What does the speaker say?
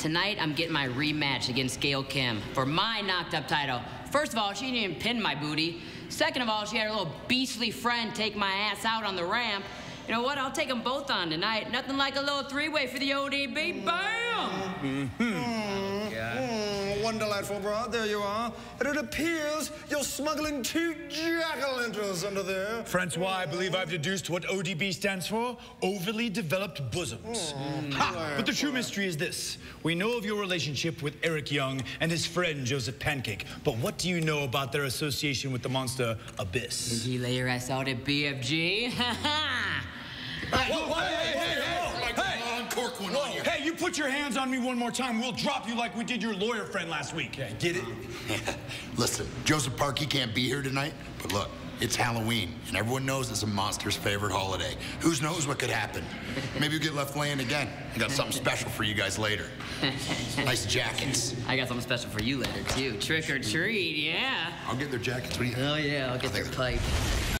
Tonight, I'm getting my rematch against Gail Kim for my Knockouts title. First of all, she didn't even pin my booty. Second of all, she had her little beastly friend take my ass out on the ramp. You know what? I'll take them both on tonight. Nothing like a little three way for the ODB. Bam! Mm, one delightful broad, there you are. And it appears you're smuggling two jack-o'-lanterns under there. Francois, I believe I've deduced what ODB stands for overly developed bosoms. Hmm. ha! But the true mystery is this we know of your relationship with Eric Young and his friend Joseph Pancake, but what do you know about their association with the monster Abyss? Did he lay your ass out at BFG? Ha ha! Cork one on you. Put your hands on me one more time, we'll drop you like we did your lawyer friend last week. Get it? Listen, Joseph Park, he can't be here tonight, but look, it's Halloween, and everyone knows it's a monster's favorite holiday. Who knows what could happen? Maybe you get left laying again. I got something special for you guys later. Nice jackets. I got something special for you later, too. Trick or treat, yeah. I'll get their jackets. What do you? Oh, yeah, I'll get their pipe.